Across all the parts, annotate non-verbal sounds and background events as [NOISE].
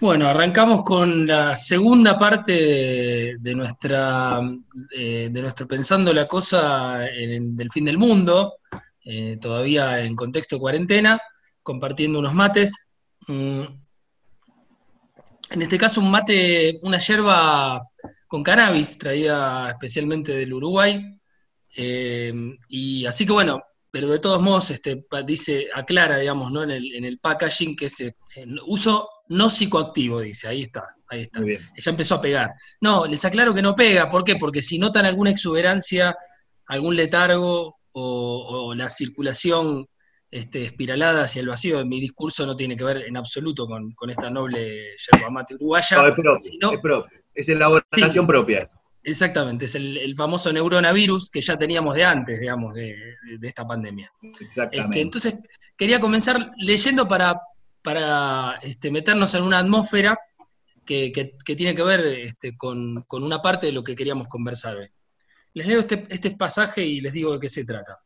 Bueno, arrancamos con la segunda parte de, nuestra eh, de nuestro Pensando la Cosa del fin del mundo, eh, todavía en contexto de cuarentena, compartiendo unos mates. Mm. En este caso, un mate, una yerba con cannabis, traída especialmente del Uruguay. Eh, y así que bueno, pero de todos modos, este, dice, aclara, digamos, ¿no? en, el, en el packaging que es uso no psicoactivo, dice, ahí está, ahí está. Ya empezó a pegar. No, les aclaro que no pega, ¿por qué? Porque si notan alguna exuberancia, algún letargo o, la circulación este, espiralada hacia el vacío, mi discurso no tiene que ver en absoluto con, esta noble yerba mate uruguaya. No, es propio, es propio, es elaboración propia. Exactamente, es el, famoso neuronavirus que ya teníamos de antes, digamos, de, esta pandemia. Exactamente. Este, entonces, quería comenzar leyendo para, para este, meternos en una atmósfera que, tiene que ver este, con, una parte de lo que queríamos conversar hoy. Les leo este, este pasaje y les digo de qué se trata.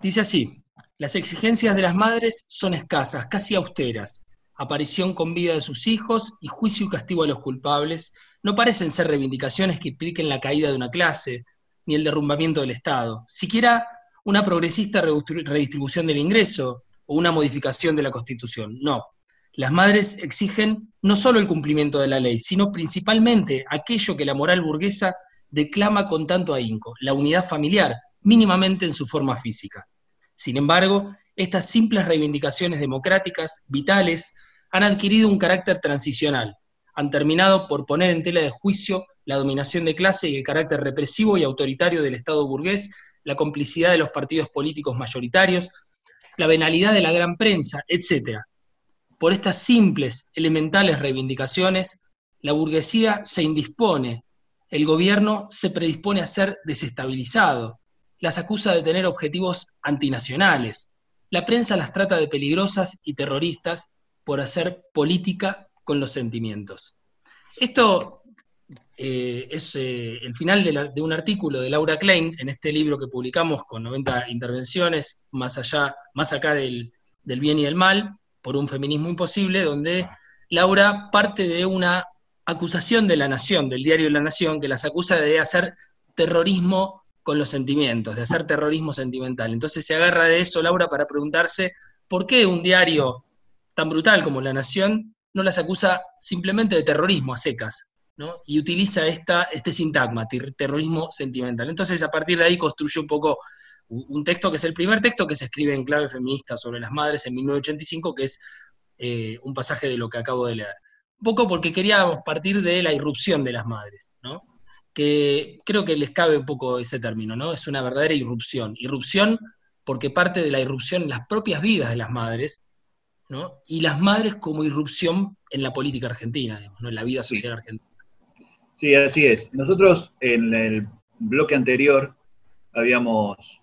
Dice así, las exigencias de las madres son escasas, casi austeras. Aparición con vida de sus hijos y juicio y castigo a los culpables no parecen ser reivindicaciones que impliquen la caída de una clase, ni el derrumbamiento del Estado, siquiera una progresista redistribución del ingreso, o una modificación de la Constitución. No. Las madres exigen no solo el cumplimiento de la ley, sino principalmente aquello que la moral burguesa declama con tanto ahínco, la unidad familiar, mínimamente en su forma física. Sin embargo, estas simples reivindicaciones democráticas, vitales, han adquirido un carácter transicional, han terminado por poner en tela de juicio la dominación de clase y el carácter represivo y autoritario del Estado burgués, la complicidad de los partidos políticos mayoritarios, la venalidad de la gran prensa, etc. Por estas simples, elementales reivindicaciones, la burguesía se indispone, el gobierno se predispone a ser desestabilizado, las acusa de tener objetivos antinacionales, la prensa las trata de peligrosas y terroristas por hacer política con los sentimientos. Esto eh, es eh, el final de, un artículo de Laura Klein en este libro que publicamos con 90 intervenciones, más allá, más acá del, bien y del mal, por un feminismo imposible, donde Laura parte de una acusación de la Nación, del diario La Nación, que las acusa de hacer terrorismo con los sentimientos, de hacer terrorismo sentimental. Entonces se agarra de eso Laura para preguntarse por qué un diario tan brutal como La Nación no las acusa simplemente de terrorismo a secas, y utiliza esta, este sintagma, terrorismo sentimental. Entonces, a partir de ahí construye un poco un texto que es el primer texto que se escribe en clave feminista sobre las madres en 1985, que es eh, un pasaje de lo que acabo de leer. Un poco porque queríamos partir de la irrupción de las madres, ¿no? que creo que les cabe un poco ese término, ¿no? Es una verdadera irrupción. Irrupción porque parte de la irrupción en las propias vidas de las madres, ¿no? Y las madres como irrupción en la política argentina, ¿no? en la vida social argentina. Sí, así es. Nosotros en el bloque anterior habíamos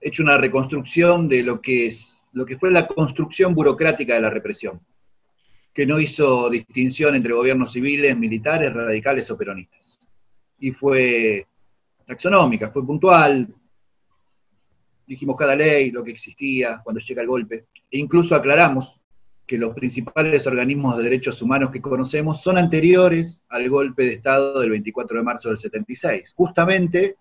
hecho una reconstrucción de lo que es lo que fue la construcción burocrática de la represión, que no hizo distinción entre gobiernos civiles, militares, radicales o peronistas. Y fue taxonómica, fue puntual. Dijimos cada ley, lo que existía cuando llega el golpe. E incluso aclaramos que los principales organismos de derechos humanos que conocemos son anteriores al golpe de Estado del 24 de marzo del 76. Justamente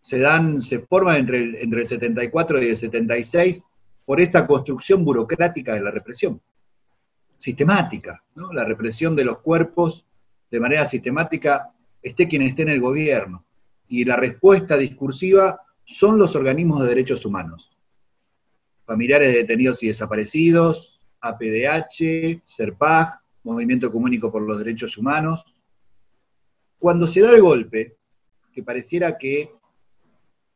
se dan, se forman entre el, entre el 74 y el 76 por esta construcción burocrática de la represión, sistemática, ¿no? la represión de los cuerpos de manera sistemática, esté quien esté en el gobierno. Y la respuesta discursiva son los organismos de derechos humanos, familiares de detenidos y desaparecidos, APDH, SERPAG, Movimiento Comunico por los Derechos Humanos. Cuando se da el golpe, que pareciera que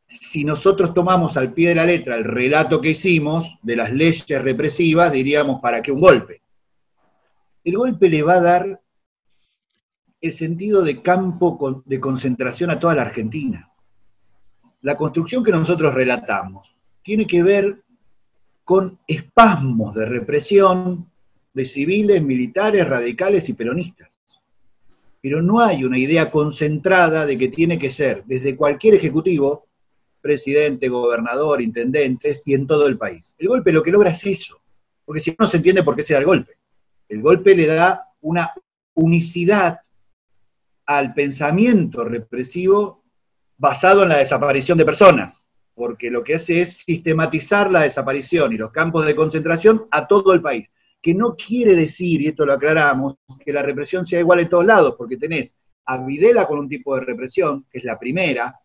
si nosotros tomamos al pie de la letra el relato que hicimos de las leyes represivas, diríamos, ¿para qué un golpe? El golpe le va a dar el sentido de campo de concentración a toda la Argentina. La construcción que nosotros relatamos tiene que ver con espasmos de represión de civiles, militares, radicales y peronistas. Pero no hay una idea concentrada de que tiene que ser desde cualquier ejecutivo, presidente, gobernador, intendentes y en todo el país. El golpe lo que logra es eso, porque si no, se entiende por qué se da el golpe. El golpe le da una unicidad al pensamiento represivo basado en la desaparición de personas, porque lo que hace es sistematizar la desaparición y los campos de concentración a todo el país. Que no quiere decir, y esto lo aclaramos, que la represión sea igual en todos lados, porque tenés a Videla con un tipo de represión, que es la primera,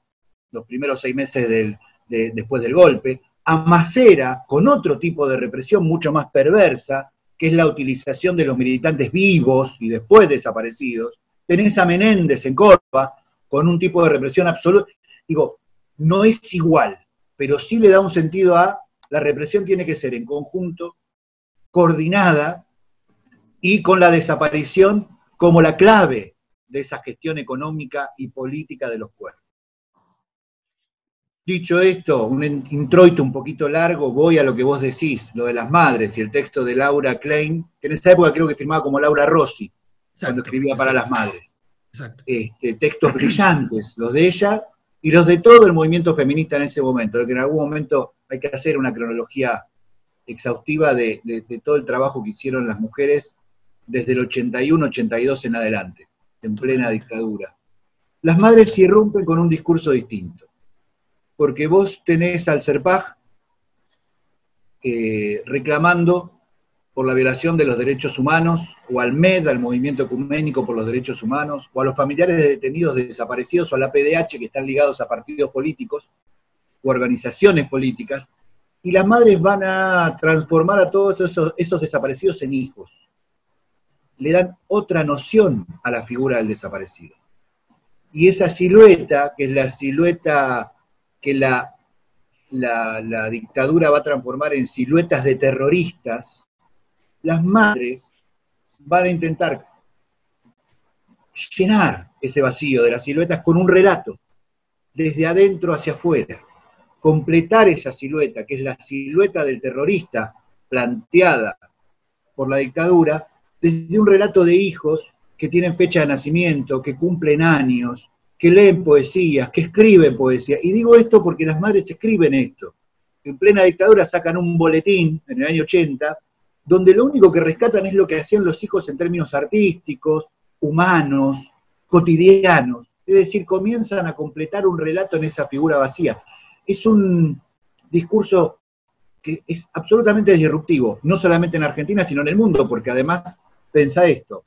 los primeros seis meses después del golpe, a Macera con otro tipo de represión mucho más perversa, que es la utilización de los militantes vivos y después desaparecidos. Tenés a Menéndez en Córdoba con un tipo de represión absoluta. Digo, no es igual, pero sí le da un sentido a la represión tiene que ser en conjunto, coordinada y con la desaparición como la clave de esa gestión económica y política de los cuerpos. Dicho esto, un introito un poquito largo, voy a lo que vos decís, lo de las madres y el texto de Laura Klein, que en esa época creo que firmaba como Laura Rossi, cuando escribía para las madres. Este, textos brillantes, los de ella y los de todo el movimiento feminista en ese momento, de que en algún momento hay que hacer una cronología exhaustiva de, de todo el trabajo que hicieron las mujeres desde el 81-82 en adelante, en plena dictadura. Las madres se irrumpen con un discurso distinto porque vos tenés al Serpaj eh, reclamando por la violación de los derechos humanos, o al MED, al Movimiento Ecuménico por los Derechos Humanos, o a los familiares de detenidos desaparecidos, o a la PDH que están ligados a partidos políticos o organizaciones políticas, y las madres van a transformar a todos esos, desaparecidos en hijos. Le dan otra noción a la figura del desaparecido. Y esa silueta, que es la silueta que la, dictadura va a transformar en siluetas de terroristas, las madres van a intentar llenar ese vacío de las siluetas con un relato, desde adentro hacia afuera, completar esa silueta, que es la silueta del terrorista planteada por la dictadura, desde un relato de hijos que tienen fecha de nacimiento, que cumplen años, que leen poesías, que escriben poesía. Y digo esto porque las madres escriben esto. En plena dictadura sacan un boletín en el año 80, donde lo único que rescatan es lo que hacían los hijos en términos artísticos, humanos, cotidianos. Es decir, comienzan a completar un relato en esa figura vacía. Es un discurso que es absolutamente disruptivo, no solamente en Argentina, sino en el mundo, porque además, pensa esto,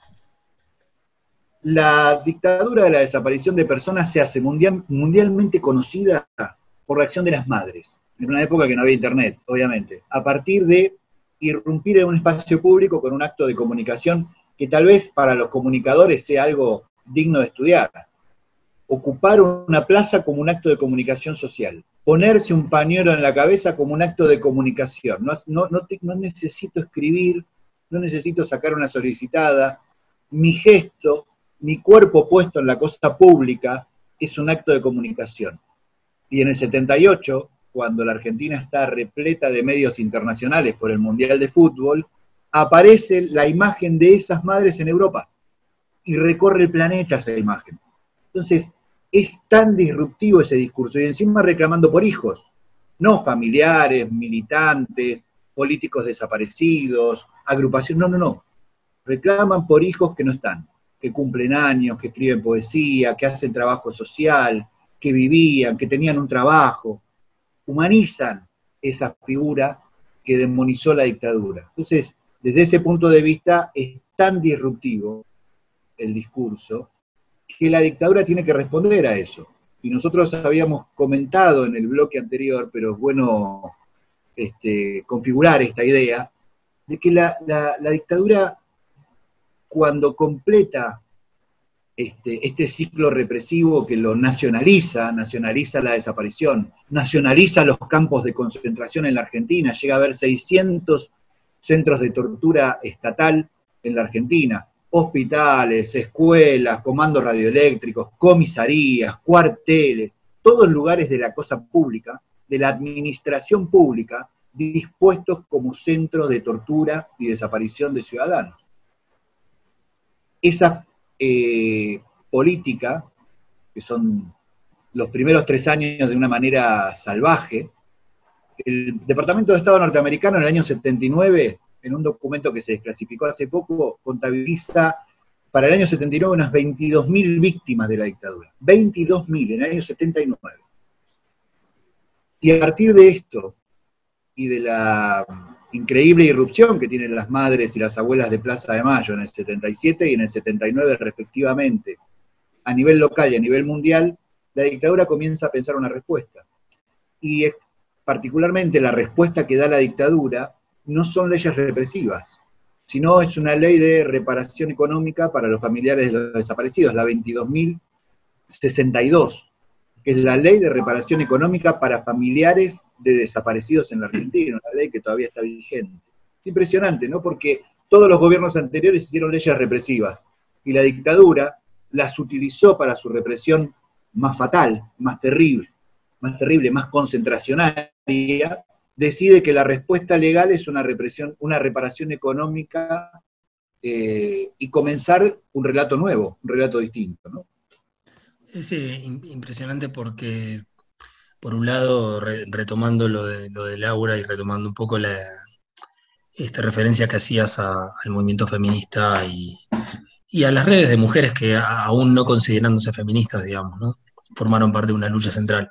la dictadura de la desaparición de personas se hace mundialmente conocida por la acción de las madres, en una época que no había internet, obviamente, a partir de irrumpir en un espacio público con un acto de comunicación que tal vez para los comunicadores sea algo digno de estudiar. Ocupar una plaza como un acto de comunicación social. Ponerse un pañuelo en la cabeza como un acto de comunicación. No, necesito escribir, no necesito sacar una solicitada. Mi gesto mi cuerpo puesto en la cosa pública es un acto de comunicación. Y en el 78, cuando la Argentina está repleta de medios internacionales por el Mundial de Fútbol, aparece la imagen de esas madres en Europa y recorre el planeta esa imagen. Entonces, es tan disruptivo ese discurso y encima reclamando por hijos, no familiares, militantes, políticos desaparecidos, agrupaciones, no, no, no. Reclaman por hijos que no están que cumplen años, que escriben poesía, que hacen trabajo social, que vivían, que tenían un trabajo. Humanizan esa figura que demonizó la dictadura. Entonces, desde ese punto de vista es tan disruptivo el discurso que la dictadura tiene que responder a eso. Y nosotros habíamos comentado en el bloque anterior, pero es bueno este, configurar esta idea, de que la, la dictadura cuando completa este, este, ciclo represivo que lo nacionaliza, nacionaliza la desaparición, nacionaliza los campos de concentración en la Argentina, llega a haber 600 centros de tortura estatal en la Argentina, hospitales, escuelas, comandos radioeléctricos, comisarías, cuarteles, todos lugares de la cosa pública, de la administración pública, dispuestos como centros de tortura y desaparición de ciudadanos. Esa eh, política, que son los primeros tres años de una manera salvaje, el Departamento de Estado norteamericano en el año 79 en un documento que se desclasificó hace poco, contabiliza para el año 79 unas 22.000 víctimas de la dictadura. 22.000 en el año 79. Y a partir de esto y de la increíble irrupción que tienen las madres y las abuelas de Plaza de Mayo en el 77 y en el 79 respectivamente, a nivel local y a nivel mundial, la dictadura comienza a pensar una respuesta. Y particularmente la respuesta que da la dictadura no son leyes represivas, sino es una ley de reparación económica para los familiares de los desaparecidos, la 22.062, que es la ley de reparación económica para familiares de desaparecidos en la Argentina, una ley que todavía está vigente. Es impresionante, ¿no? Porque todos los gobiernos anteriores hicieron leyes represivas y la dictadura las utilizó para su represión más fatal, más terrible, más terrible, más concentracionaria, decide que la respuesta legal es una represión, una reparación económica eh, y comenzar un relato nuevo, un relato distinto, ¿no? Es eh, impresionante porque, por un lado, retomando lo de, lo de Laura y retomando un poco la esta referencia que hacías al movimiento feminista y, y, a las redes de mujeres que aún no considerándose feministas, digamos, ¿no? formaron parte de una lucha central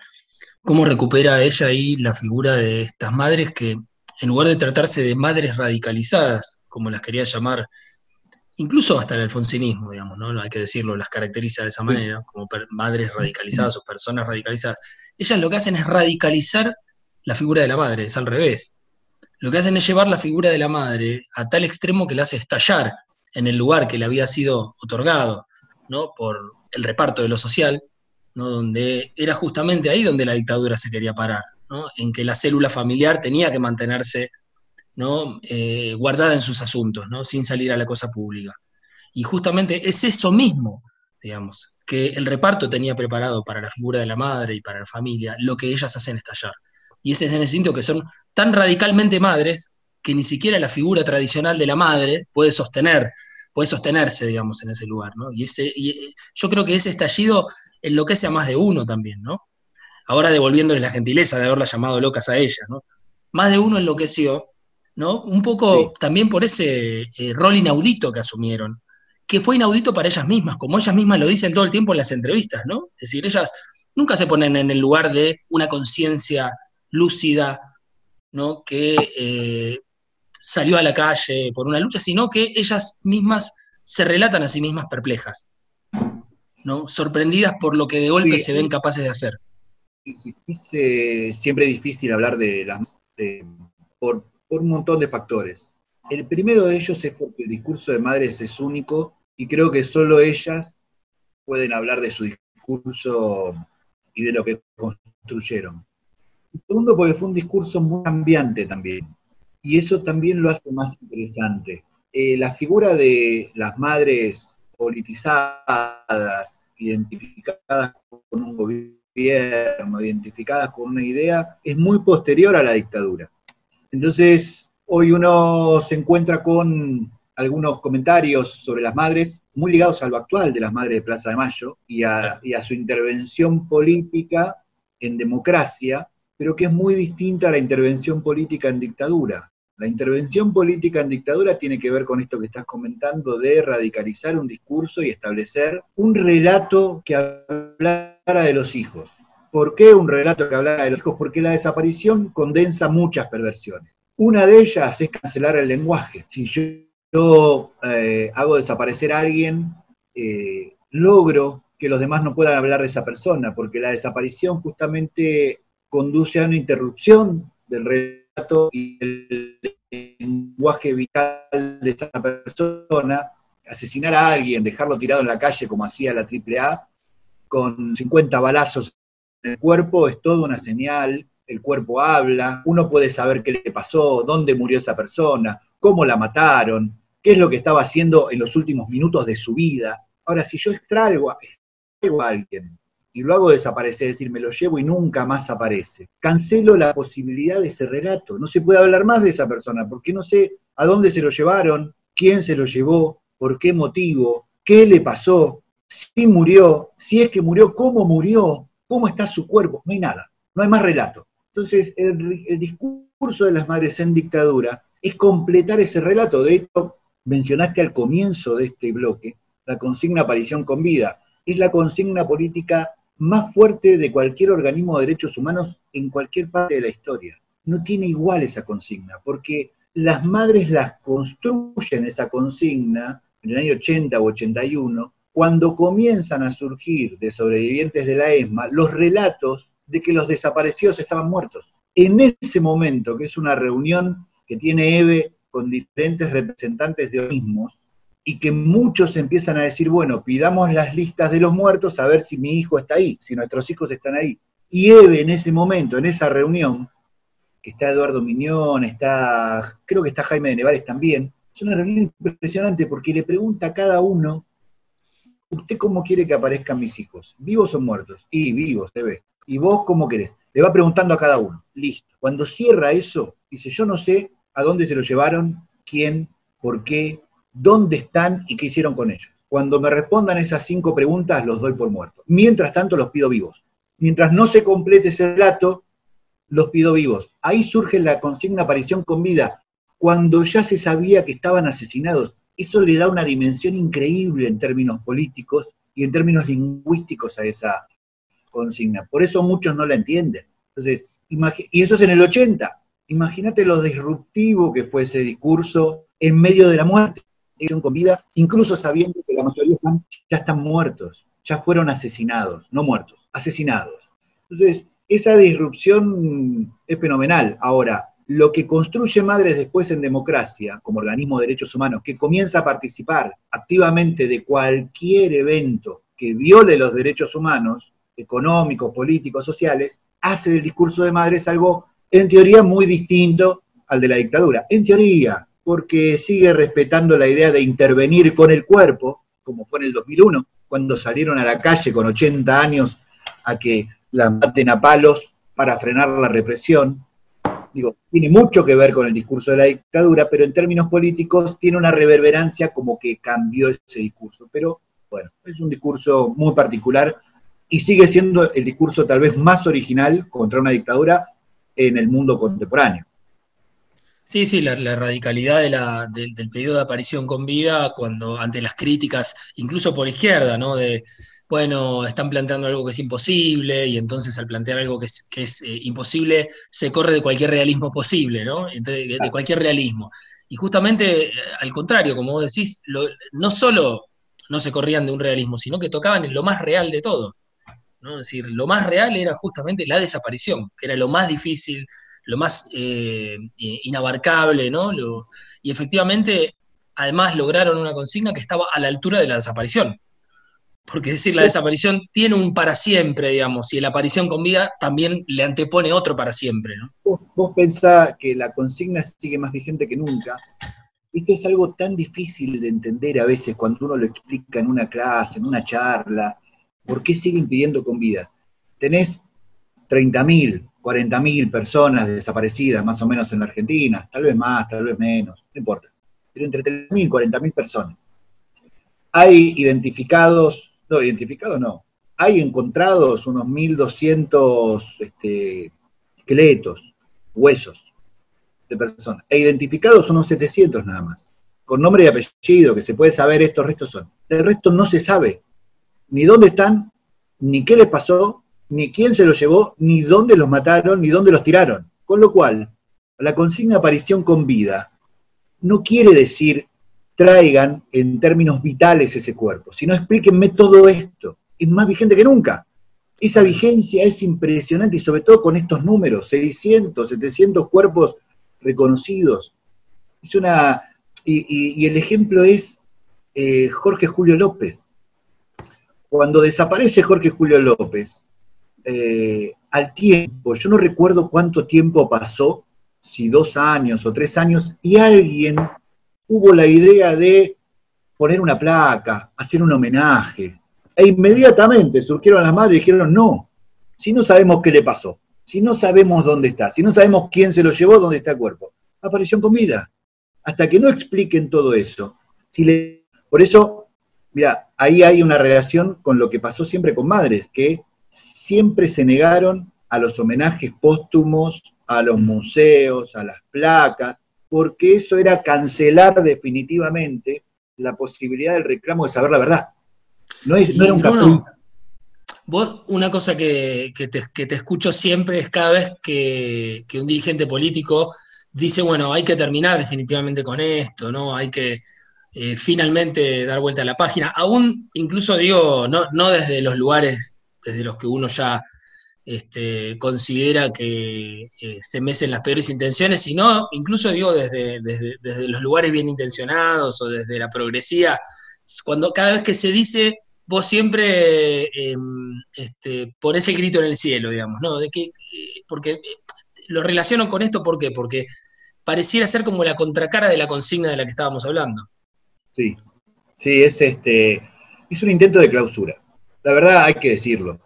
cómo recupera ella ahí la figura de estas madres que, en lugar de tratarse de madres radicalizadas, como las quería llamar, incluso hasta el alfonsinismo, digamos, ¿no? Hay que decirlo, las caracteriza de esa manera, como madres radicalizadas o personas radicalizadas. Ellas lo que hacen es radicalizar la figura de la madre, es al revés. Lo que hacen es llevar la figura de la madre a tal extremo que la hace estallar en el lugar que le había sido otorgado, ¿no? Por el reparto de lo social, donde era justamente ahí donde la dictadura se quería parar, en que la célula familiar tenía que mantenerse ¿no? Eh, guardada en sus asuntos, ¿no? sin salir a la cosa pública. Y justamente es eso mismo, digamos, que el reparto tenía preparado para la figura de la madre y para la familia, lo que ellas hacen estallar. Y ese es en el sentido que son tan radicalmente madres que ni siquiera la figura tradicional de la madre puede sostener, puede sostenerse, digamos, en ese lugar. Y, ese, y yo creo que ese estallido enloquece a más de uno también, ¿no? Ahora devolviéndole la gentileza de haberla llamado locas a ella, ¿no? Más de uno enloqueció, ¿no? Un poco también por ese eh, rol inaudito que asumieron, que fue inaudito para ellas mismas, como ellas mismas lo dicen todo el tiempo en las entrevistas, ¿no? Es decir, ellas nunca se ponen en el lugar de una conciencia lúcida, ¿no? Que eh, salió a la calle por una lucha, sino que ellas mismas se relatan a sí mismas perplejas. ¿no? sorprendidas por lo que de golpe se ven capaces de hacer. Es siempre difícil hablar de las por, un montón de factores. El primero de ellos es porque el discurso de madres es único y creo que solo ellas pueden hablar de su discurso y de lo que construyeron. El segundo porque fue un discurso muy cambiante también y eso también lo hace más interesante. Eh, la figura de las madres politizadas, identificadas con un gobierno, identificadas con una idea, es muy posterior a la dictadura. Entonces, hoy uno se encuentra con algunos comentarios sobre las madres, muy ligados a lo actual de las madres de Plaza de Mayo y a, y a su intervención política en democracia, pero que es muy distinta a la intervención política en dictadura. La intervención política en dictadura tiene que ver con esto que estás comentando de radicalizar un discurso y establecer un relato que hablara de los hijos. ¿Por qué un relato que hablara de los hijos? Porque la desaparición condensa muchas perversiones. Una de ellas es cancelar el lenguaje. Si yo, eh, hago desaparecer a alguien, eh, logro que los demás no puedan hablar de esa persona, porque la desaparición justamente conduce a una interrupción del relato y el lenguaje vital de esa persona, asesinar a alguien, dejarlo tirado en la calle como hacía la AAA, con 50 balazos el cuerpo, es toda una señal, el cuerpo habla, uno puede saber qué le pasó, dónde murió esa persona, cómo la mataron, qué es lo que estaba haciendo en los últimos minutos de su vida. Ahora, si yo extraigo a, extraigo a alguien y lo hago desaparecer, es decir, me lo llevo y nunca más aparece. Cancelo la posibilidad de ese relato. No se puede hablar más de esa persona porque no sé a dónde se lo llevaron, quién se lo llevó, por qué motivo, qué le pasó, si murió, si es que murió, cómo murió, cómo está su cuerpo. No hay nada, no hay más relato. Entonces, el, el discurso de las madres en dictadura es completar ese relato. De hecho, mencionaste al comienzo de este bloque la consigna aparición con vida. Es la consigna política más fuerte de cualquier organismo de derechos humanos en cualquier parte de la historia. No tiene igual esa consigna, porque las madres las construyen esa consigna en el año 80 o 81, cuando comienzan a surgir de sobrevivientes de la ESMA los relatos de que los desaparecidos estaban muertos. En ese momento, que es una reunión que tiene EVE con diferentes representantes de organismos, y que muchos empiezan a decir, bueno, pidamos las listas de los muertos a ver si mi hijo está ahí, si nuestros hijos están ahí. Y Eve en ese momento, en esa reunión, que está Eduardo Miñón, está, creo que está Jaime de Nevares también, es una reunión impresionante porque le pregunta a cada uno, ¿usted cómo quiere que aparezcan mis hijos? ¿Vivos o muertos? Y vivos, se ve. ¿Y vos cómo querés? Le va preguntando a cada uno. Listo. Cuando cierra eso, dice, yo no sé a dónde se lo llevaron, quién, por qué, dónde están y qué hicieron con ellos. Cuando me respondan esas cinco preguntas, los doy por muertos. Mientras tanto, los pido vivos. Mientras no se complete ese relato, los pido vivos. Ahí surge la consigna aparición con vida, cuando ya se sabía que estaban asesinados. Eso le da una dimensión increíble en términos políticos y en términos lingüísticos a esa consigna. Por eso muchos no la entienden. Entonces, y eso es en el 80. Imagínate lo disruptivo que fue ese discurso en medio de la muerte con vida, incluso sabiendo que la mayoría ya están muertos, ya fueron asesinados, no muertos, asesinados. Entonces, esa disrupción es fenomenal. Ahora, lo que construye Madres después en democracia, como organismo de derechos humanos, que comienza a participar activamente de cualquier evento que viole los derechos humanos, económicos, políticos, sociales, hace del discurso de Madres algo, en teoría, muy distinto al de la dictadura. En teoría, porque sigue respetando la idea de intervenir con el cuerpo, como fue en el 2001, cuando salieron a la calle con 80 años a que la maten a palos para frenar la represión. Digo, tiene mucho que ver con el discurso de la dictadura, pero en términos políticos tiene una reverberancia como que cambió ese discurso. Pero bueno, es un discurso muy particular y sigue siendo el discurso tal vez más original contra una dictadura en el mundo contemporáneo. Sí, sí, la, radicalidad del pedido de aparición con vida, cuando ante las críticas, incluso por izquierda, ¿no? Bueno, están planteando algo que es imposible, y entonces al plantear algo que es, eh, imposible, se corre de cualquier realismo posible, ¿no? de cualquier realismo. Y justamente, eh, al contrario, como vos decís, no solo no se corrían de un realismo, sino que tocaban en lo más real de todo. ¿no? Es decir, lo más real era justamente la desaparición, que era lo más difícil, lo más eh, inabarcable, ¿no? y efectivamente, además lograron una consigna que estaba a la altura de la desaparición. Porque es decir, la desaparición tiene un para siempre, digamos, y la aparición con vida también le antepone otro para siempre, ¿no? Vos, vos pensás que la consigna sigue más vigente que nunca. Esto es algo tan difícil de entender a veces cuando uno lo explica en una clase, en una charla. ¿Por qué siguen pidiendo con vida? Tenés 30.000, 40.000 personas desaparecidas más o menos en la Argentina, tal vez más, tal vez menos, no importa, pero entre 3.000 y 40.000 personas. Hay identificados, no, identificados no, hay encontrados unos 1.200 este, esqueletos, huesos de personas, e identificados unos 700 nada más, con nombre y apellido, que se puede saber estos restos son. El resto no se sabe ni dónde están, ni qué les pasó, ni quién se los llevó, ni dónde los mataron, ni dónde los tiraron. Con lo cual, la consigna aparición con vida no quiere decir traigan en términos vitales ese cuerpo, sino explíquenme todo esto. Es más vigente que nunca. Esa vigencia es impresionante y sobre todo con estos números, 600, 700 cuerpos reconocidos. Es una, y, el ejemplo es eh, Jorge Julio López. Cuando desaparece Jorge Julio López, eh, al tiempo, yo no recuerdo cuánto tiempo pasó, si dos años o tres años, y alguien hubo la idea de poner una placa, hacer un homenaje. E inmediatamente surgieron las madres y dijeron, no, si no sabemos qué le pasó, si no sabemos dónde está, si no sabemos quién se lo llevó, dónde está el cuerpo. Apareció con vida. Hasta que no expliquen todo eso. Por eso, mira, ahí hay una relación con lo que pasó siempre con madres, que siempre se negaron a los homenajes póstumos, a los museos, a las placas, porque eso era cancelar definitivamente la posibilidad del reclamo de saber la verdad. No, es, era un capítulo. Vos, una cosa que, te, escucho siempre es cada vez que, un dirigente político dice, bueno, hay que terminar definitivamente con esto, ¿no? Hay que eh, finalmente dar vuelta a la página. Aún, incluso digo, no, no desde los lugares desde los que uno ya este, considera que eh, se mecen las peores intenciones, sino incluso digo desde, desde, los lugares bien intencionados o desde la progresía, cuando cada vez que se dice, vos siempre em, este, pones el grito en el cielo, digamos, ¿no? De que, porque eh, lo relaciono con esto, ¿por qué? Porque pareciera ser como la contracara de la consigna de la que estábamos hablando. Sí, sí, es este, es un intento de clausura. La verdad hay que decirlo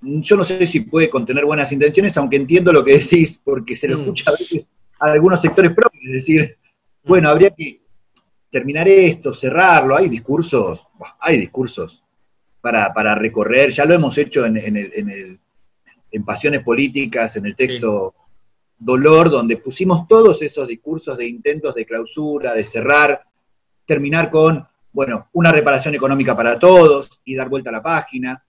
yo no sé si puede contener buenas intenciones, aunque entiendo lo que decís, porque se lo mm. escucha a veces a algunos sectores propios, es decir, mm. bueno, habría que terminar esto, cerrarlo, hay discursos, hay discursos para, recorrer, ya lo hemos hecho en, en, Pasiones Políticas, en el texto Dolor, donde pusimos todos esos discursos de intentos de clausura, de cerrar, terminar con, bueno, una reparación económica para todos y dar vuelta a la página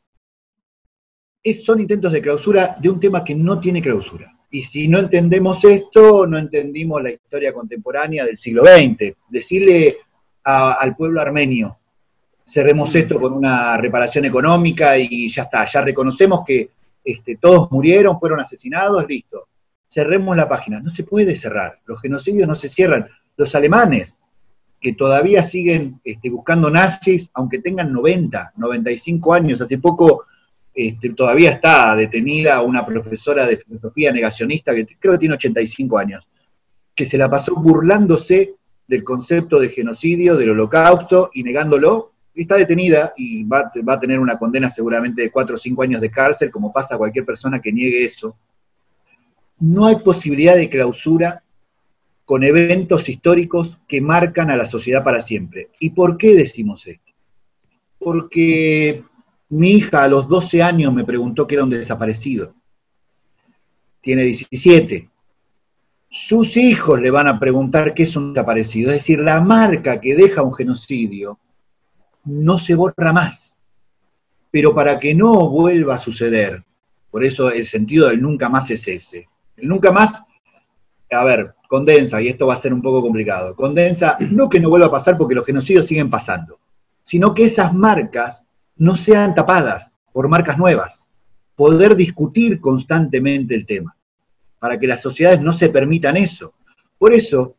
son intentos de clausura de un tema que no tiene clausura. Y si no entendemos esto, no entendimos la historia contemporánea del siglo XX. Decirle al pueblo armenio, cerremos esto con una reparación económica y ya está, ya reconocemos que este, todos murieron, fueron asesinados, listo. Cerremos la página. No se puede cerrar. Los genocidios no se cierran. Los alemanes, que todavía siguen este, buscando nazis, aunque tengan 90, 95 años, hace poco este, todavía está detenida una profesora de filosofía negacionista, que creo que tiene 85 años, que se la pasó burlándose del concepto de genocidio, del holocausto y negándolo. Está detenida y va, va a tener una condena seguramente de 4 o 5 años de cárcel, como pasa a cualquier persona que niegue eso. No hay posibilidad de clausura con eventos históricos que marcan a la sociedad para siempre. ¿Y por qué decimos esto? Porque mi hija a los 12 años me preguntó que era un desaparecido. Tiene 17. Sus hijos le van a preguntar qué es un desaparecido. Es decir, la marca que deja un genocidio no se borra más. Pero para que no vuelva a suceder, por eso el sentido del nunca más es ese. El nunca más, a ver, condensa, y esto va a ser un poco complicado, condensa no que no vuelva a pasar porque los genocidios siguen pasando, sino que esas marcas no sean tapadas por marcas nuevas, poder discutir constantemente el tema, para que las sociedades no se permitan eso. Por eso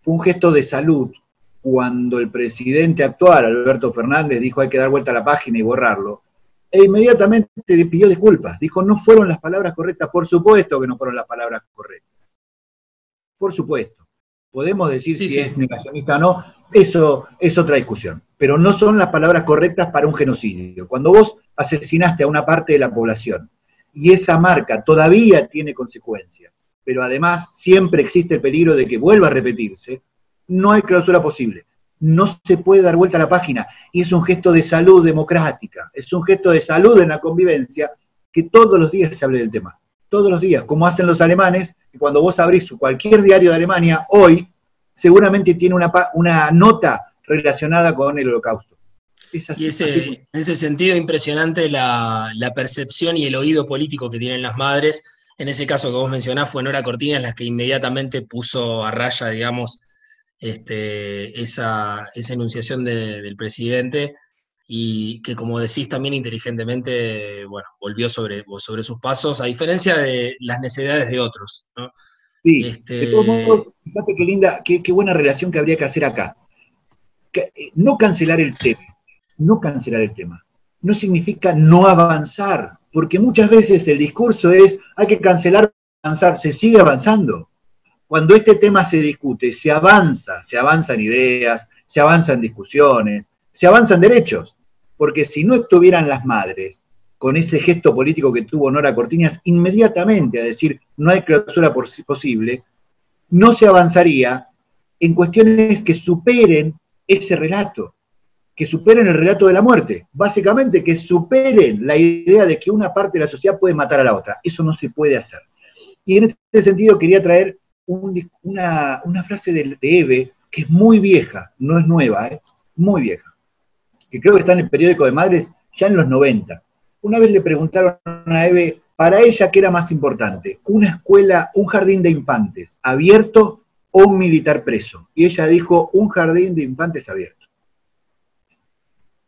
fue un gesto de salud cuando el presidente actual, Alberto Fernández, dijo hay que dar vuelta a la página y borrarlo, e inmediatamente pidió disculpas, dijo no fueron las palabras correctas, por supuesto que no fueron las palabras correctas, por supuesto. Podemos decir si es negacionista o no, eso es otra discusión pero no son las palabras correctas para un genocidio. Cuando vos asesinaste a una parte de la población y esa marca todavía tiene consecuencias, pero además siempre existe el peligro de que vuelva a repetirse, no hay clausura posible. No se puede dar vuelta a la página y es un gesto de salud democrática, es un gesto de salud en la convivencia que todos los días se hable del tema. Todos los días, como hacen los alemanes, cuando vos abrís cualquier diario de Alemania hoy, seguramente tiene una, una nota relacionada con el holocausto. y ese, en ese sentido impresionante la, percepción y el oído político que tienen las madres. En ese caso que vos mencionás fue Nora Cortina la que inmediatamente puso a raya, digamos, este, esa, enunciación del presidente y que como decís también inteligentemente, bueno, volvió sobre, sobre sus pasos, a diferencia de las necesidades de otros. Sí, este... de todos modos, fíjate qué linda, qué, qué buena relación que habría que hacer acá no cancelar el tema, no cancelar el tema, no significa no avanzar, porque muchas veces el discurso es hay que cancelar, avanzar, se sigue avanzando. Cuando este tema se discute, se avanza, se avanzan ideas, se avanzan discusiones, se avanzan derechos, porque si no estuvieran las madres con ese gesto político que tuvo Nora Cortiñas inmediatamente a decir no hay clausura posible, no se avanzaría en cuestiones que superen ese relato, que superen el relato de la muerte, básicamente que superen la idea de que una parte de la sociedad puede matar a la otra. Eso no se puede hacer. Y en este sentido quería traer una, frase de, Eve que es muy vieja, no es nueva, ¿eh? muy vieja, que creo que está en el periódico de Madres ya en los 90. Una vez le preguntaron a Eve, para ella, ¿qué era más importante? ¿Una escuela, un jardín de infantes abierto o un militar preso? Y ella dijo, un jardín de infantes abierto.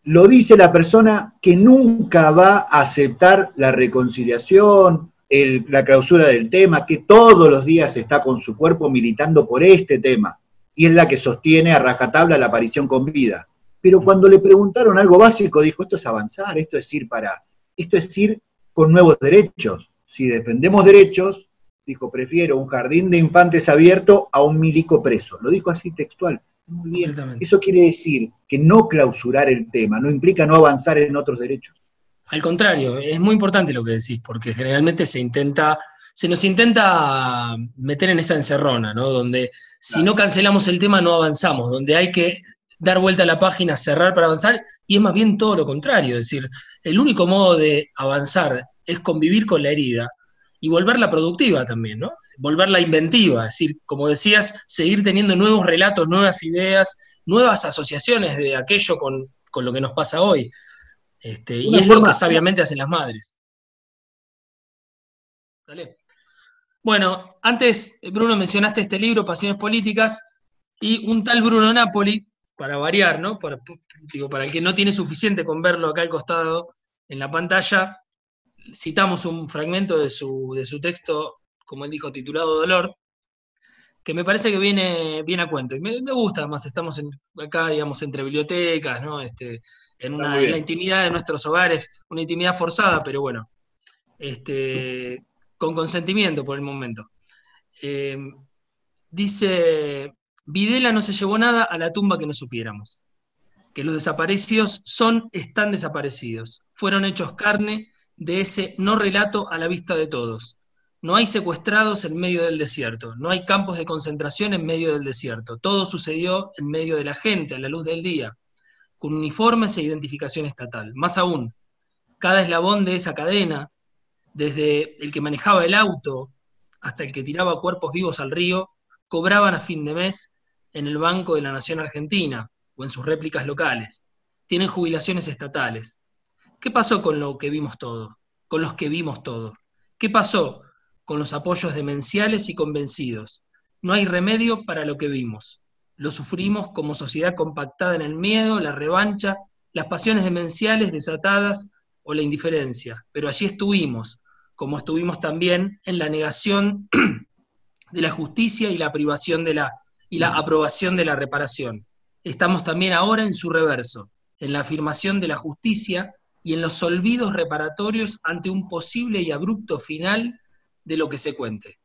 Lo dice la persona que nunca va a aceptar la reconciliación, la clausura del tema, que todos los días está con su cuerpo militando por este tema, y es la que sostiene a rajatabla la aparición con vida. Pero cuando le preguntaron algo básico, dijo, esto es avanzar, esto es ir para, esto es ir con nuevos derechos. Si defendemos derechos, dijo, prefiero un jardín de infantes abierto a un milico preso. Lo dijo así textual. Muy bien. Eso quiere decir que no clausurar el tema no implica no avanzar en otros derechos. Al contrario, es muy importante lo que decís, porque generalmente se intenta, se nos intenta meter en esa encerrona, ¿no? Donde si no cancelamos el tema no avanzamos, donde hay que dar vuelta a la página, cerrar para avanzar, y es más bien todo lo contrario, es decir, el único modo de avanzar es convivir con la herida y volverla productiva también, ¿no? Volverla inventiva, es decir, como decías, seguir teniendo nuevos relatos, nuevas ideas, nuevas asociaciones de aquello con, con lo que nos pasa hoy. Este, y es lo que sabiamente hacen las madres. Bueno, antes, Bruno, mencionaste este libro, Pasiones Políticas, y un tal Bruno Napoli, para variar, ¿no? Para, digo, para el que no tiene suficiente con verlo acá al costado en la pantalla, citamos un fragmento de su, de su texto, como él dijo, titulado Dolor, que me parece que viene bien a cuento. Y me, gusta, además, estamos acá, digamos, entre bibliotecas, ¿no? Este, en, una, la intimidad de nuestros hogares, una intimidad forzada, pero bueno, este, con consentimiento por el momento. Eh, dice, Videla no se llevó nada a la tumba que no supiéramos, que los desaparecidos son, están desaparecidos, fueron hechos carne de ese no relato a la vista de todos no hay secuestrados en medio del desierto, no hay campos de concentración en medio del desierto. Todo sucedió en medio de la gente, a la luz del día, con uniformes e identificación estatal. Más aún, cada eslabón de esa cadena, desde el que manejaba el auto hasta el que tiraba cuerpos vivos al río, cobraban a fin de mes en el Banco de la Nación Argentina o en sus réplicas locales. Tienen jubilaciones estatales. ¿Qué pasó con lo que vimos todo? Con los que vimos todo. ¿Qué pasó con los apoyos demenciales y convencidos. No hay remedio para lo que vimos. Lo sufrimos como sociedad compactada en el miedo, la revancha, las pasiones demenciales desatadas o la indiferencia. Pero allí estuvimos, como estuvimos también en la negación [CLEARS THROAT] de la justicia y la privación de la y la aprobación de la reparación. Estamos también ahora en su reverso, en la afirmación de la justicia y en los olvidos reparatorios ante un posible y abrupto final de lo que se cuente.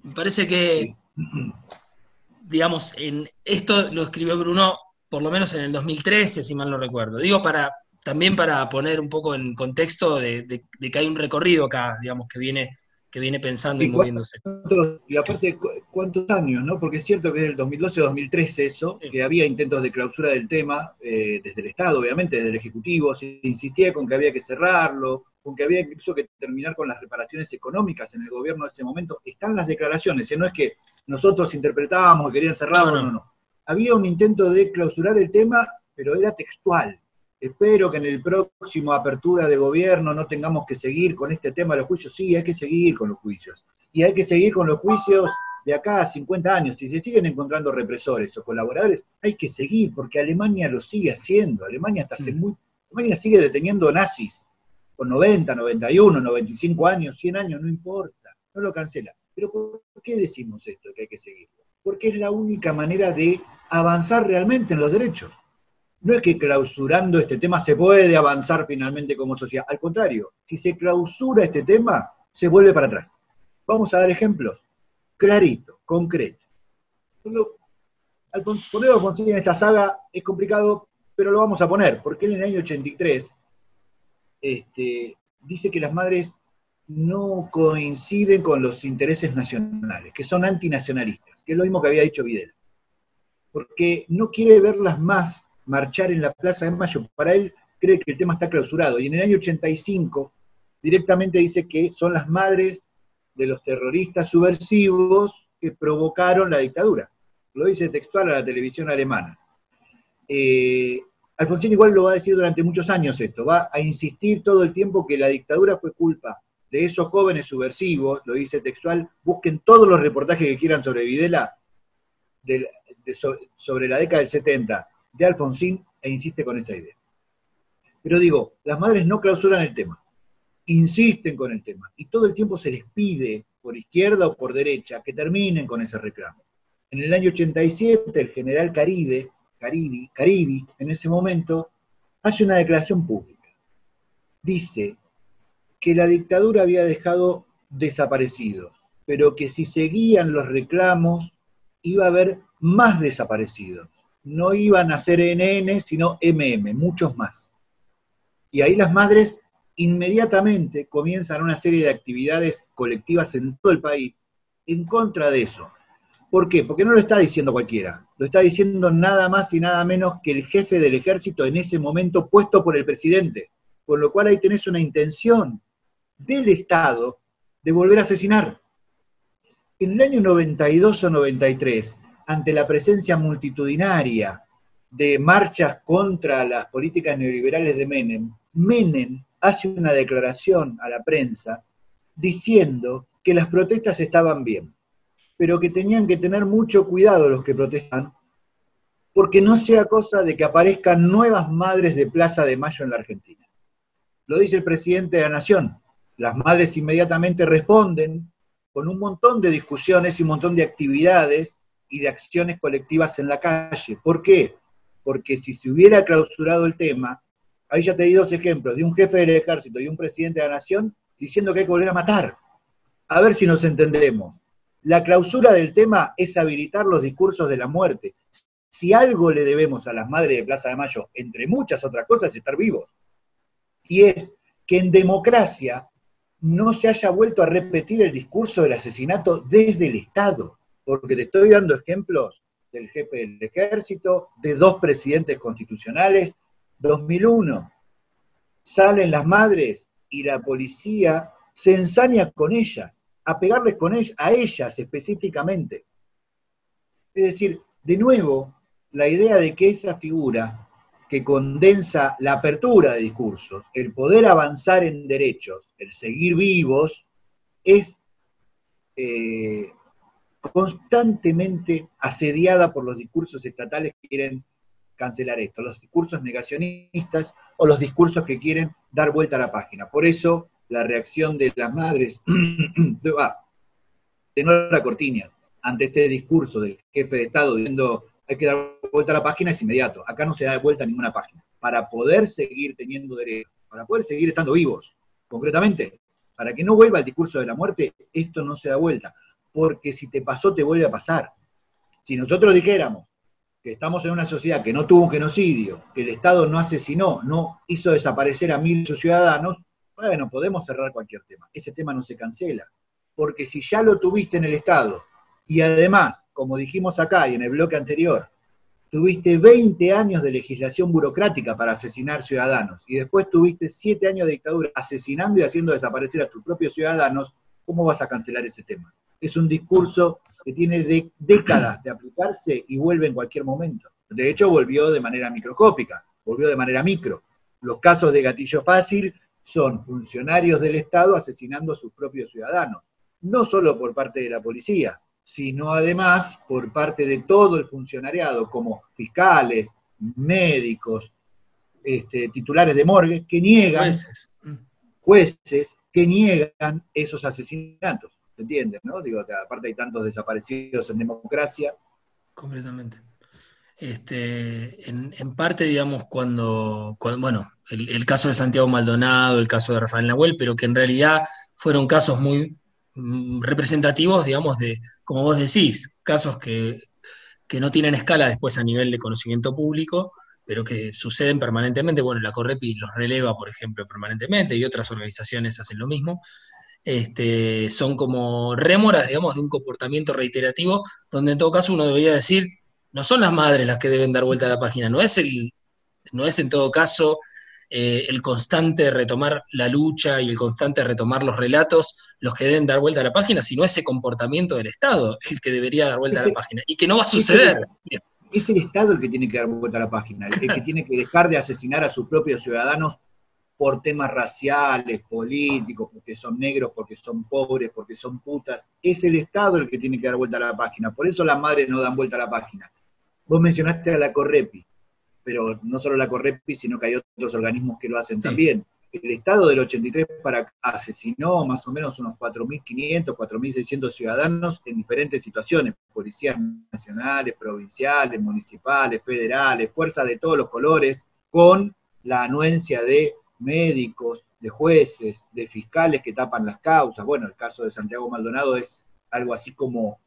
Me parece que, digamos, en esto lo escribió Bruno por lo menos en el 2013, si mal no recuerdo. Digo, para también para poner un poco en contexto de, que hay un recorrido acá, digamos, que viene, que viene pensando y, moviéndose. Y aparte, ¿cuántos años? no Porque es cierto que es el 2012-2013 eso, que había intentos de clausura del tema eh, desde el Estado, obviamente, desde el Ejecutivo, se insistía con que había que cerrarlo, con que había incluso que terminar con las reparaciones económicas en el gobierno de ese momento, están las declaraciones, ¿eh? no es que nosotros interpretábamos que querían cerrarlo, no, no, no. Había un intento de clausurar el tema, pero era textual. Espero que en el próximo apertura de gobierno no tengamos que seguir con este tema de los juicios. Sí, hay que seguir con los juicios. Y hay que seguir con los juicios de acá a 50 años. Si se siguen encontrando represores o colaboradores, hay que seguir, porque Alemania lo sigue haciendo. Alemania hasta hace mm. muy... Alemania sigue deteniendo nazis con 90, 91, 95 años, 100 años, no importa, no lo cancela. Pero ¿por qué decimos esto, que hay que seguirlo? Porque es la única manera de avanzar realmente en los derechos. No es que clausurando este tema se puede avanzar finalmente como sociedad. Al contrario, si se clausura este tema, se vuelve para atrás. Vamos a dar ejemplos. Clarito, concreto. al ponerlo en esta saga es complicado, pero lo vamos a poner, porque en el año 83 este, dice que las madres no coinciden con los intereses nacionales, que son antinacionalistas, que es lo mismo que había dicho Videla. Porque no quiere verlas más marchar en la Plaza de Mayo. Para él cree que el tema está clausurado. Y en el año 85 directamente dice que son las madres de los terroristas subversivos que provocaron la dictadura. Lo dice textual a la televisión alemana. Eh, Alfonsín igual lo va a decir durante muchos años esto, va a insistir todo el tiempo que la dictadura fue culpa de esos jóvenes subversivos, lo dice textual, busquen todos los reportajes que quieran sobre Videla, sobre la década del 70 de Alfonsín, e insiste con esa idea. Pero digo, las madres no clausuran el tema, insisten con el tema, y todo el tiempo se les pide, por izquierda o por derecha, que terminen con ese reclamo. En el año 87, el general Caride, Caridi, Caridi, en ese momento, hace una declaración pública. Dice que la dictadura había dejado desaparecidos, pero que si seguían los reclamos iba a haber más desaparecidos. No iban a ser NN, sino MM, muchos más. Y ahí las madres inmediatamente comienzan una serie de actividades colectivas en todo el país en contra de eso. ¿Por qué? Porque no lo está diciendo cualquiera, lo está diciendo nada más y nada menos que el jefe del ejército en ese momento puesto por el presidente. Con lo cual ahí tenés una intención del Estado de volver a asesinar. En el año 92 o 93, ante la presencia multitudinaria de marchas contra las políticas neoliberales de Menem, Menem hace una declaración a la prensa diciendo que las protestas estaban bien, pero que tenían que tener mucho cuidado los que protestan, porque no sea cosa de que aparezcan nuevas madres de Plaza de Mayo en la Argentina. Lo dice el presidente de la Nación, las madres inmediatamente responden con un montón de discusiones y un montón de actividades y de acciones colectivas en la calle. ¿Por qué? Porque si se hubiera clausurado el tema, ahí ya te di dos ejemplos, de un jefe del ejército y un presidente de la nación diciendo que hay que volver a matar. A ver si nos entendemos. La clausura del tema es habilitar los discursos de la muerte. Si algo le debemos a las madres de Plaza de Mayo, entre muchas otras cosas, es estar vivos. Y es que en democracia no se haya vuelto a repetir el discurso del asesinato desde el Estado, porque te estoy dando ejemplos del jefe del ejército, de dos presidentes constitucionales, 2001. Salen las madres y la policía se ensaña con ellas, a pegarles con ellas, a ellas específicamente. Es decir, de nuevo, la idea de que esa figura que condensa la apertura de discursos, el poder avanzar en derechos, el seguir vivos, es eh, constantemente asediada por los discursos estatales que quieren cancelar esto, los discursos negacionistas o los discursos que quieren dar vuelta a la página. Por eso la reacción de las madres [CLEARS THROAT] de Nora Cortiñas ante este discurso del jefe de Estado diciendo hay que dar vuelta a la página, es inmediato. Acá no se da vuelta a ninguna página. Para poder seguir teniendo derecho, para poder seguir estando vivos, concretamente, para que no vuelva el discurso de la muerte, esto no se da vuelta. Porque si te pasó, te vuelve a pasar. Si nosotros dijéramos que estamos en una sociedad que no tuvo un genocidio, que el Estado no asesinó, no hizo desaparecer a mil ciudadanos, bueno, podemos cerrar cualquier tema. Ese tema no se cancela. Porque si ya lo tuviste en el Estado y además, como dijimos acá y en el bloque anterior, tuviste 20 años de legislación burocrática para asesinar ciudadanos y después tuviste 7 años de dictadura asesinando y haciendo desaparecer a tus propios ciudadanos, ¿cómo vas a cancelar ese tema? Es un discurso que tiene décadas de aplicarse y vuelve en cualquier momento. De hecho, volvió de manera microscópica, volvió de manera micro. Los casos de gatillo fácil son funcionarios del Estado asesinando a sus propios ciudadanos, no solo por parte de la policía, sino además por parte de todo el funcionariado, como fiscales, médicos, este, titulares de morgue, que niegan, jueces. que niegan esos asesinatos. ¿Se entiende? No? Digo, aparte hay tantos desaparecidos en democracia. Completamente. Este, en, parte, digamos, cuando, bueno, el, caso de Santiago Maldonado, el caso de Rafael Nahuel, pero que en realidad fueron casos muy, Mm, representativos, digamos, de, como vos decís, casos que, no tienen escala después a nivel de conocimiento público, pero que suceden permanentemente. Bueno, la Correpi los releva, por ejemplo, permanentemente y otras organizaciones hacen lo mismo. Este, son como rémoras, digamos, de un comportamiento reiterativo, donde en todo caso uno debería decir, no son las madres las que deben dar vuelta a la página, no es, el, no es en todo caso eh, el constante retomar la lucha y el constante retomar los relatos los que deben dar vuelta a la página, sino ese comportamiento del Estado el que debería dar vuelta a la página y que no va a suceder. Es el, Estado el que tiene que dar vuelta a la página, el que tiene que dejar de asesinar a sus propios ciudadanos por temas raciales, políticos, porque son negros, porque son pobres, porque son putas. Es el Estado el que tiene que dar vuelta a la página. Por eso las madres no dan vuelta a la página. Vos mencionaste a la Correpi, pero no solo la Correpi, sino que hay otros organismos que lo hacen también. El Estado del 83 para asesinó más o menos unos 4.500, 4.600 ciudadanos en diferentes situaciones, policías nacionales, provinciales, municipales, federales, fuerzas de todos los colores, con la anuencia de médicos, de jueces, de fiscales que tapan las causas. Bueno, el caso de Santiago Maldonado es algo así como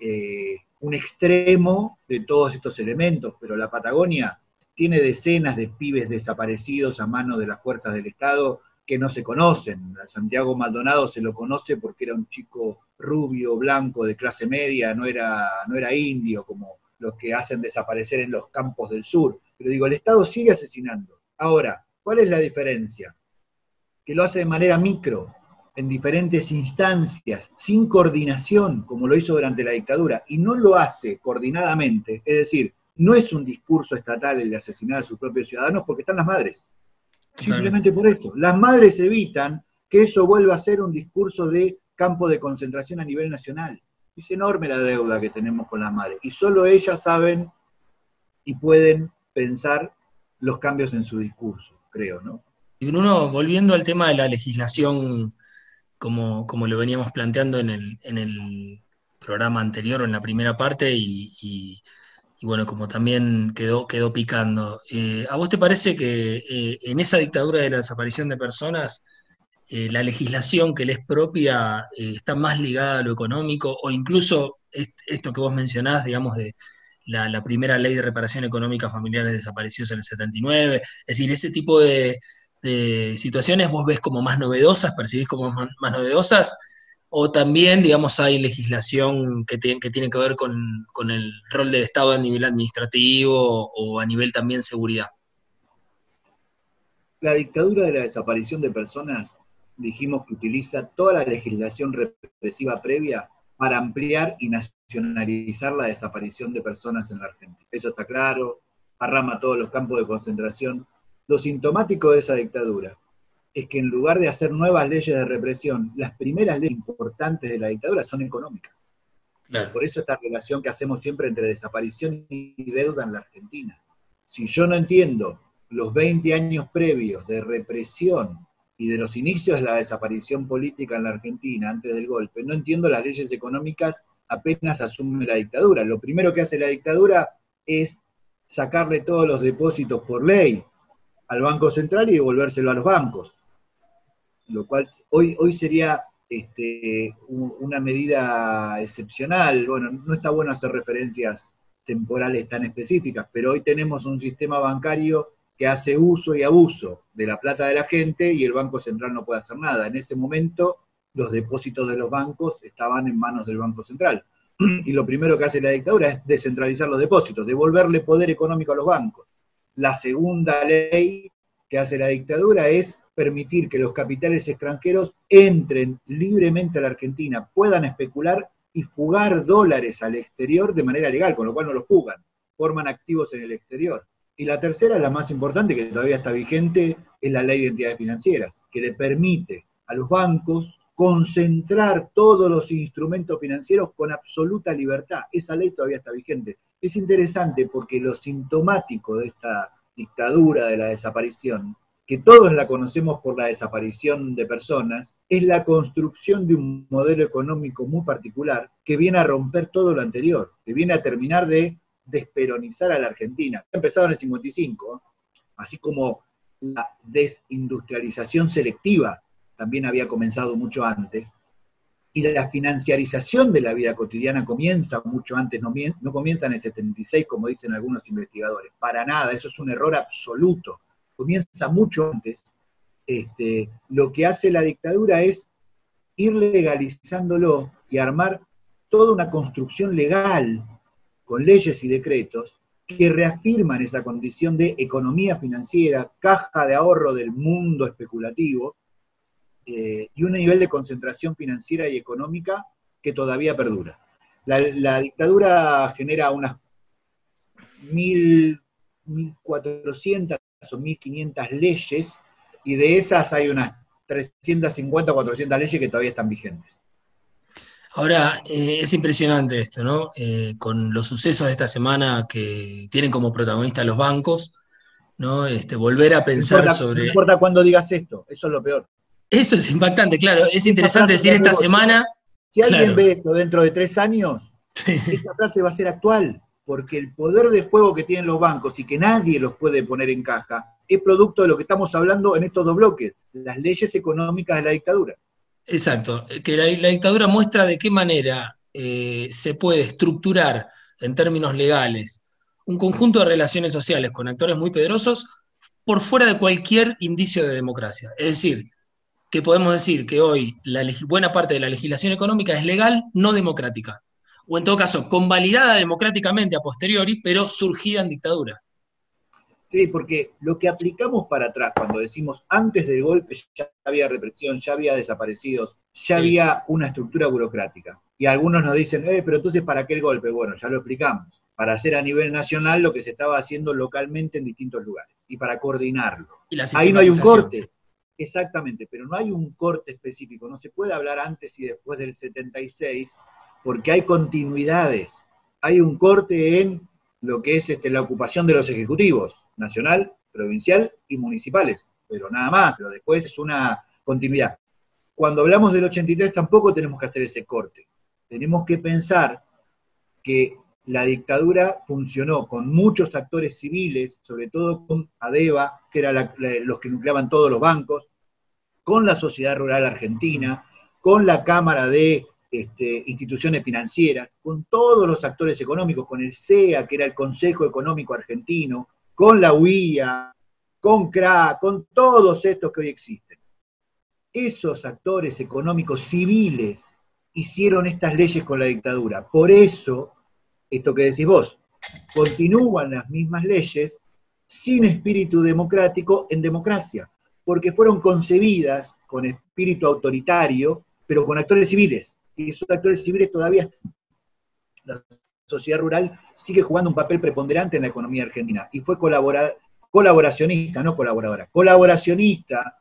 eh, un extremo de todos estos elementos, pero la Patagonia tiene decenas de pibes desaparecidos a manos de las fuerzas del Estado que no se conocen. Santiago Maldonado se lo conoce porque era un chico rubio, blanco, de clase media, no era, no era indio como los que hacen desaparecer en los campos del sur. Pero digo, el Estado sigue asesinando. Ahora, ¿Cuál es la diferencia? Que lo hace de manera micro, en diferentes instancias, sin coordinación, como lo hizo durante la dictadura, y no lo hace coordinadamente, es decir, no es un discurso estatal el de asesinar a sus propios ciudadanos porque están las madres. Simplemente por eso. Las madres evitan que eso vuelva a ser un discurso de campo de concentración a nivel nacional. Es enorme la deuda que tenemos con las madres. Y solo ellas saben y pueden pensar los cambios en su discurso creo, ¿no? Y Bruno, volviendo al tema de la legislación, como, como lo veníamos planteando en el, en el programa anterior, en la primera parte, y, bueno, como también quedó, quedó picando, eh, ¿a vos te parece que eh, en esa dictadura de la desaparición de personas, eh, la legislación que le es propia está más ligada a lo económico, o incluso esto que vos mencionás, digamos, de la, primera ley de reparación económica a familiares desaparecidos en el 79. Es decir, ese tipo de, situaciones vos ves como más novedosas, percibís como más, novedosas, o también, digamos, hay legislación que, que tiene que ver con, el rol del Estado a nivel administrativo o a nivel también seguridad. La dictadura de la desaparición de personas, dijimos que utiliza toda la legislación represiva previa para ampliar y nacionalizar la desaparición de personas en la Argentina. Eso está claro, arrama todos los campos de concentración. Lo sintomático de esa dictadura es que en lugar de hacer nuevas leyes de represión, las primeras leyes importantes de la dictadura son económicas. Por eso esta relación que hacemos siempre entre desaparición y deuda en la Argentina. Si yo no entiendo los 20 años previos de represión y de los inicios de la desaparición política en la Argentina antes del golpe, no entiendo las leyes económicas apenas asume la dictadura. Lo primero que hace la dictadura es sacarle todos los depósitos por ley al Banco Central y devolvérselo a los bancos. Lo cual hoy, hoy sería este, una medida excepcional. Bueno, no está bueno hacer referencias temporales tan específicas, pero hoy tenemos un sistema bancario que hace uso y abuso de la plata de la gente y el Banco Central no puede hacer nada. En ese momento los depósitos de los bancos estaban en manos del Banco Central. [CLEARS THROAT] Y lo primero que hace la dictadura es descentralizar los depósitos, devolverle poder económico a los bancos. La segunda ley que hace la dictadura es permitir que los capitales extranjeros entren libremente a la Argentina, puedan especular y fugar dólares al exterior de manera legal, con lo cual no los fugan, forman activos en el exterior. Y la tercera, la más importante, que todavía está vigente, es la ley de entidades financieras, que le permite a los bancos concentrar todos los instrumentos financieros con absoluta libertad. Esa ley todavía está vigente. Es interesante porque lo sintomático de esta dictadura de la desaparición, que todos la conocemos por la desaparición de personas, es la construcción de un modelo económico muy particular que viene a romper todo lo anterior, que viene a terminar de desperonizar a la Argentina. Empezado en el 55, así como la desindustrialización selectiva también había comenzado mucho antes, y la financiarización de la vida cotidiana comienza mucho antes, no, comienza en el 76 como dicen algunos investigadores, para nada, eso es un error absoluto, comienza mucho antes. Este, lo que hace la dictadura es ir legalizándolo y armar toda una construcción legal con leyes y decretos que reafirman esa condición de economía financiera, caja de ahorro del mundo especulativo, eh, y un nivel de concentración financiera y económica que todavía perdura. La, dictadura genera unas 1.400 o 1.500 leyes, y de esas hay unas 350 o 400 leyes que todavía están vigentes. Ahora, eh, es impresionante esto, ¿no? Eh, con los sucesos de esta semana que tienen como protagonista los bancos, ¿no? Este, volver a pensar sobre... No importa cuándo digas esto, eso es lo peor. Eso es impactante, claro. Es interesante decir esta semana... Si alguien ve esto dentro de tres años, esta frase va a ser actual, porque el poder de fuego que tienen los bancos y que nadie los puede poner en caja, es producto de lo que estamos hablando en estos dos bloques, las leyes económicas de la dictadura. Exacto, que la, dictadura muestra de qué manera eh, se puede estructurar en términos legales un conjunto de relaciones sociales con actores muy poderosos por fuera de cualquier indicio de democracia. Es decir, que podemos decir que hoy la buena parte de la legislación económica es legal, no democrática. O en todo caso, convalidada democráticamente a posteriori, pero surgida en dictadura. Sí, porque lo que aplicamos para atrás, cuando decimos antes del golpe ya había represión, ya había desaparecidos, ya había una estructura burocrática. Y algunos nos dicen, eh, pero entonces ¿para qué el golpe? Bueno, ya lo explicamos. Para hacer a nivel nacional lo que se estaba haciendo localmente en distintos lugares y para coordinarlo. Ahí no hay un corte. Exactamente, pero no hay un corte específico. No se puede hablar antes y después del 76 porque hay continuidades. Hay un corte en lo que es este, la ocupación de los ejecutivos nacional, provincial y municipales, pero nada más, pero después es una continuidad. Cuando hablamos del 83 tampoco tenemos que hacer ese corte. Tenemos que pensar que la dictadura funcionó con muchos actores civiles, sobre todo con ADEVA, que eran los que nucleaban todos los bancos, con la sociedad rural argentina, con la Cámara de este, instituciones financieras, con todos los actores económicos, con el CEA, que era el Consejo Económico Argentino, con la UIA, con CRA, con todos estos que hoy existen. Esos actores económicos civiles hicieron estas leyes con la dictadura. Por eso, esto que decís vos, continúan las mismas leyes sin espíritu democrático en democracia, porque fueron concebidas con espíritu autoritario, pero con actores civiles. Y esos actores civiles todavía sociedad rural sigue jugando un papel preponderante en la economía argentina y fue colaboracionista, no colaboradora, colaboracionista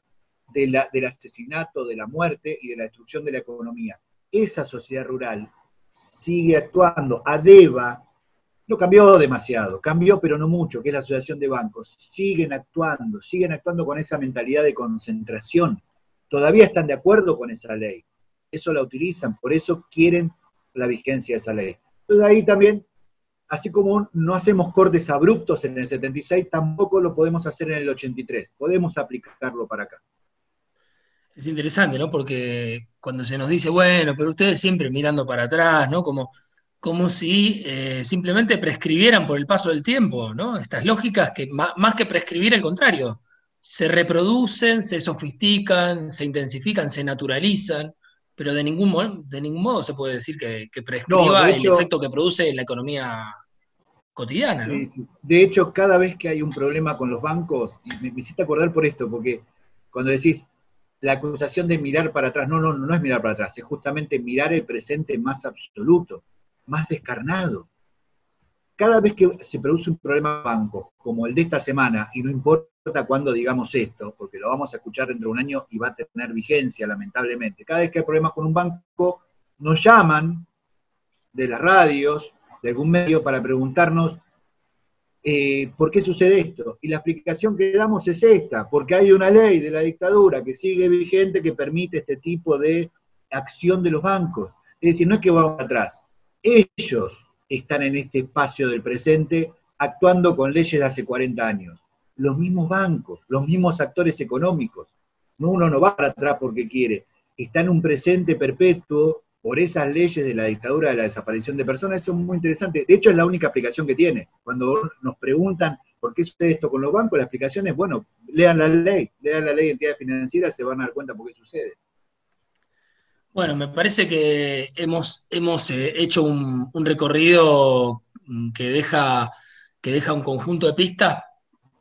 del asesinato, de la muerte y de la destrucción de la economía. Esa sociedad rural sigue actuando. ADEVA no cambió demasiado, cambió pero no mucho, que es la Asociación de Bancos. Siguen actuando, siguen actuando con esa mentalidad de concentración. Todavía están de acuerdo con esa ley. Eso la utilizan, por eso quieren la vigencia de esa ley. Entonces ahí también, así como no hacemos cortes abruptos en el 76, tampoco lo podemos hacer en el 83. Podemos aplicarlo para acá. Es interesante, ¿no? Porque cuando se nos dice, bueno, pero ustedes siempre mirando para atrás, ¿no? Como, como si eh, simplemente prescribieran por el paso del tiempo, ¿no? Estas lógicas que más que prescribir, al contrario, se reproducen, se sofistican, se intensifican, se naturalizan pero de ningún, modo, de ningún modo se puede decir que, prescriba el efecto que produce en la economía cotidiana. De hecho, cada vez que hay un problema con los bancos, y me, me hiciste acordar por esto, porque cuando decís la acusación de mirar para atrás, no, no, no es mirar para atrás, es justamente mirar el presente más absoluto, más descarnado cada vez que se produce un problema banco, como el de esta semana, y no importa cuándo digamos esto, porque lo vamos a escuchar dentro de un año y va a tener vigencia, lamentablemente, cada vez que hay problemas con un banco, nos llaman de las radios, de algún medio, para preguntarnos eh, por qué sucede esto. Y la explicación que damos es esta, porque hay una ley de la dictadura que sigue vigente que permite este tipo de acción de los bancos. Es decir, no es que vamos atrás, ellos están en este espacio del presente actuando con leyes de hace 40 años. Los mismos bancos, los mismos actores económicos. Uno no va para atrás porque quiere. Está en un presente perpetuo por esas leyes de la dictadura de la desaparición de personas. Eso es muy interesante. De hecho, es la única explicación que tiene. Cuando nos preguntan por qué sucede esto con los bancos, la explicación es, bueno, lean la ley, lean la ley de entidades financieras, se van a dar cuenta por qué sucede. Bueno, me parece que hemos, hemos eh, hecho un, recorrido mm, que deja, que deja un conjunto de pistas,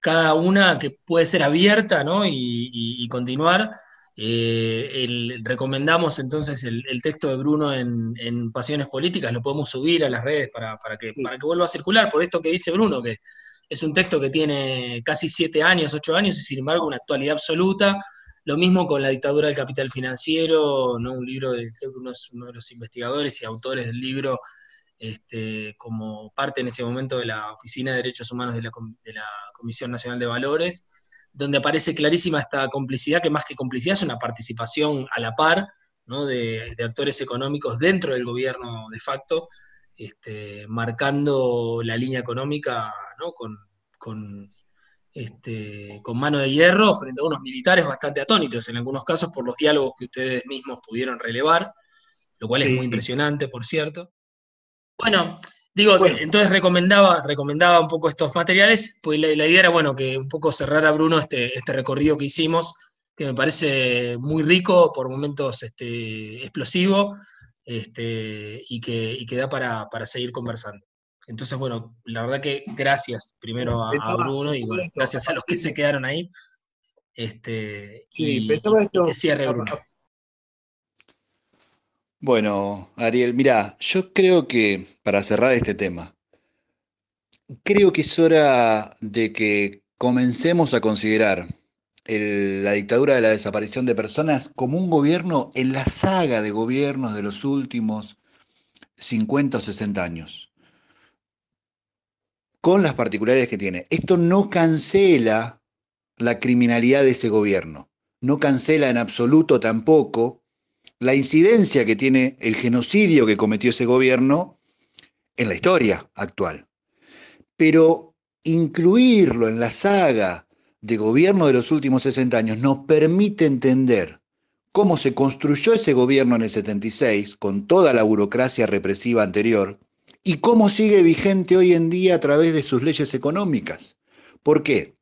cada una que puede ser abierta y, continuar. Eh, recomendamos entonces el, texto de Bruno en, Pasiones Políticas, lo podemos subir a las redes para, que, para que vuelva a circular, por esto que dice Bruno, que es un texto que tiene casi siete años, ocho años, y sin embargo una actualidad absoluta. Lo mismo con La dictadura del capital financiero, ¿no? un libro de Bruno es uno de los investigadores y autores del libro este, como parte en ese momento de la Oficina de Derechos Humanos de la, Comisión Nacional de Valores, donde aparece clarísima esta complicidad, que más que complicidad es una participación a la par de, actores económicos dentro del gobierno de facto, este, marcando la línea económica con, este, con mano de hierro frente a unos militares bastante atónitos, en algunos casos por los diálogos que ustedes mismos pudieron relevar, lo cual es muy impresionante, por cierto. Bueno, digo, entonces recomendaba, recomendaba un poco estos materiales, pues la, idea era, bueno, que un poco cerrar a Bruno este, este recorrido que hicimos, que me parece muy rico, por momentos este, explosivo, este, y, que, que da para, seguir conversando. Entonces, bueno, la verdad que gracias primero a, Bruno y gracias a los que se quedaron ahí. Este, sí, y, esto, cierre Bruno. Bueno, Ariel, mira, yo creo que para cerrar este tema, creo que es hora de que comencemos a considerar la dictadura de la desaparición de personas como un gobierno en la saga de gobiernos de los últimos 50 o 60 años, con las particularidades que tiene. Esto no cancela la criminalidad de ese gobierno, no cancela en absoluto tampoco la incidencia que tiene el genocidio que cometió ese gobierno en la historia actual. Pero incluirlo en la saga de gobierno de los últimos 60 años nos permite entender cómo se construyó ese gobierno en el 76 con toda la burocracia represiva anterior y cómo sigue vigente hoy en día a través de sus leyes económicas. ¿Por qué?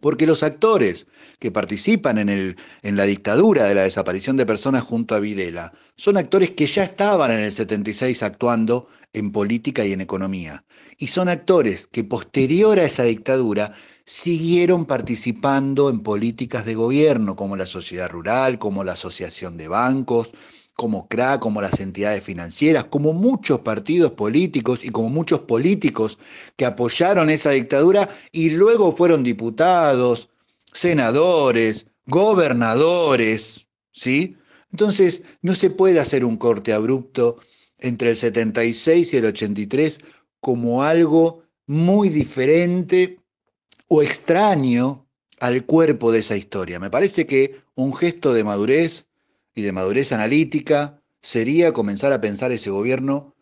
Porque los actores que participan en, el, en, la dictadura de la desaparición de personas junto a Videla son actores que ya estaban en el 76 actuando en política y en economía. Y son actores que posterior a esa dictadura siguieron participando en políticas de gobierno, como la sociedad rural, como la asociación de bancos, como CRA, como las entidades financieras, como muchos partidos políticos y como muchos políticos que apoyaron esa dictadura y luego fueron diputados, senadores, gobernadores, ¿sí? Entonces, no se puede hacer un corte abrupto entre el 76 y el 83 como algo muy diferente o extraño al cuerpo de esa historia. Me parece que un gesto de madurez y de madurez analítica sería comenzar a pensar ese gobierno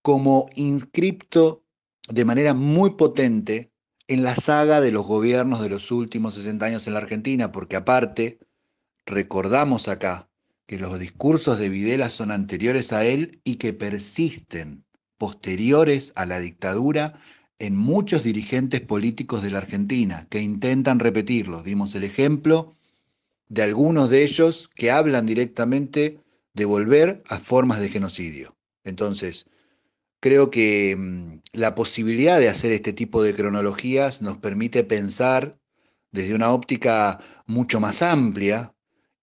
como inscripto de manera muy potente en la saga de los gobiernos de los últimos 60 años en la Argentina, porque aparte, recordamos acá que los discursos de Videla son anteriores a él y que persisten posteriores a la dictadura en muchos dirigentes políticos de la Argentina que intentan repetirlos. Dimos el ejemplo de algunos de ellos que hablan directamente de volver a formas de genocidio. Entonces, creo que mm, la posibilidad de hacer este tipo de cronologías nos permite pensar desde una óptica mucho más amplia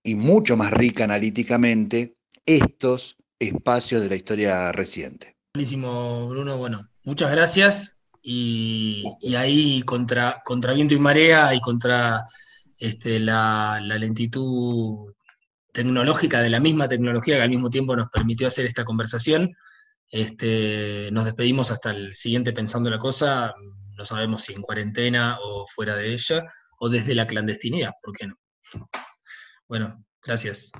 y mucho más rica analíticamente estos espacios de la historia reciente. Buenísimo, Bruno. Bueno, muchas gracias. Y, ahí contra, contra viento y marea y contra este, la, lentitud tecnológica de la misma tecnología que al mismo tiempo nos permitió hacer esta conversación. Este, nos despedimos hasta el siguiente Pensando la Cosa, no sabemos si en cuarentena o fuera de ella, o desde la clandestinidad, ¿por qué no? Bueno, gracias.